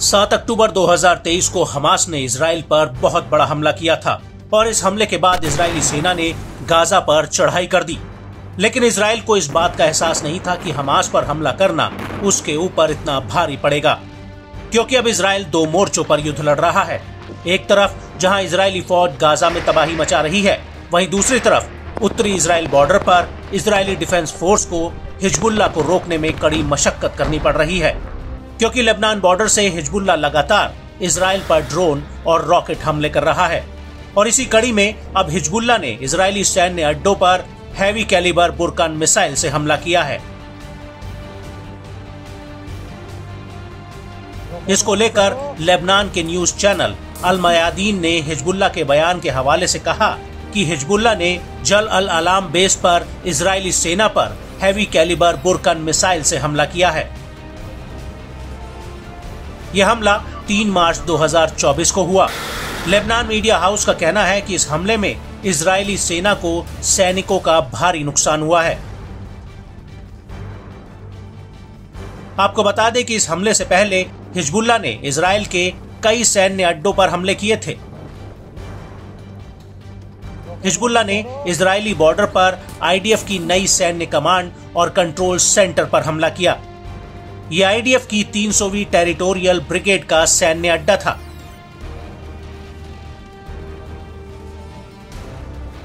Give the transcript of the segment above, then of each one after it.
सात अक्टूबर 2023 को हमास ने इसराइल पर बहुत बड़ा हमला किया था और इस हमले के बाद इसराइली सेना ने गाजा पर चढ़ाई कर दी। लेकिन इसराइल को इस बात का एहसास नहीं था कि हमास पर हमला करना उसके ऊपर इतना भारी पड़ेगा। क्योंकि अब इसराइल दो मोर्चों पर युद्ध लड़ रहा है। एक तरफ़, जहाँ इसराइली फौज गाजा में तबाही मचा रही है, वहीं दूसरी तरफ़, उत्तरी इसराइल बॉर्डर पर इसराइली डिफेंस फोर्स को हिजबुल्ला को रोकने में कड़ी मशक्कत करनी पड़ रही है। क्योंकि लेबनान बॉर्डर से हिजबुल्ला लगातार इसराइल पर ड्रोन और रॉकेट हमले कर रहा है। और इसी कड़ी में अब हिजबुल्ला ने इसराइली सैन्य अड्डों पर हैवी कैलिबर बुरकान मिसाइल से हमला किया है। इसको लेकर लेबनान के न्यूज़ चैनल अल मयादीन ने हिजबुल्ला के बयान के हवाले से कहा कि हिजबुल्ला ने जल अल अलाम बेस पर इजरायली सेना पर हैवी कैलिबर बुरकन मिसाइल से हमला किया है। यह हमला 3 मार्च 2024 को हुआ। लेबनान मीडिया हाउस का कहना है कि इस हमले में इजरायली सेना को सैनिकों का भारी नुकसान हुआ है। आपको बता दें कि इस हमले से पहले हिजबुल्ला ने इसराइल के कई सैन्य अड्डों पर हमले किए थे। हिजबुल्ला ने इजरायली बॉर्डर पर आईडीएफ की नई सैन्य कमांड और कंट्रोल सेंटर पर हमला किया। यह आईडीएफ की 300वीं टेरिटोरियल ब्रिगेड का सैन्य अड्डा था।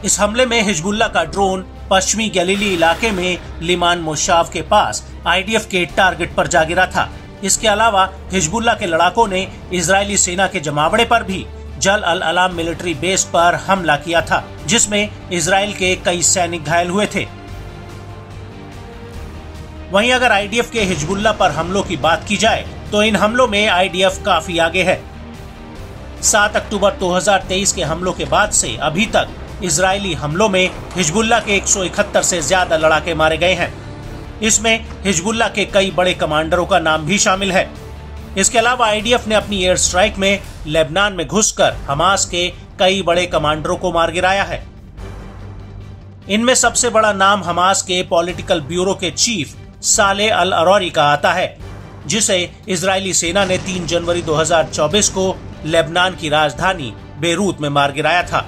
इस हमले में हिजबुल्ला का ड्रोन पश्चिमी गलीली इलाके में लिमान मोशाव के पास आईडीएफ के टारगेट पर जा गिरा था। इसके अलावा हिजबुल्ला के लड़ाकों ने इजरायली सेना के जमावड़े पर भी जल अल अलाम मिलिट्री बेस पर हमला किया था, जिसमें इसराइल के कई सैनिक घायल हुए थे। वहीं अगर आईडीएफ के हिजबुल्ला पर हमलों की बात की जाए तो इन हमलों में आईडीएफ काफ़ी आगे है। सात अक्टूबर 2023 के हमलों के बाद से अभी तक इजरायली हमलों में हिजबुल्ला के 171 से ज़्यादा लड़ाके मारे गए हैं। इसमें हिजबुल्ला के कई बड़े कमांडरों का नाम भी शामिल है। इसके अलावा आईडीएफ ने अपनी एयर स्ट्राइक में लेबनान में घुसकर हमास के कई बड़े कमांडरों को मार गिराया है। इनमें सबसे बड़ा नाम हमास के पॉलिटिकल ब्यूरो के चीफ साले अल अरौरी का आता है, जिसे इजरायली सेना ने 3 जनवरी 2024 को लेबनान की राजधानी बेरूत में मार गिराया था।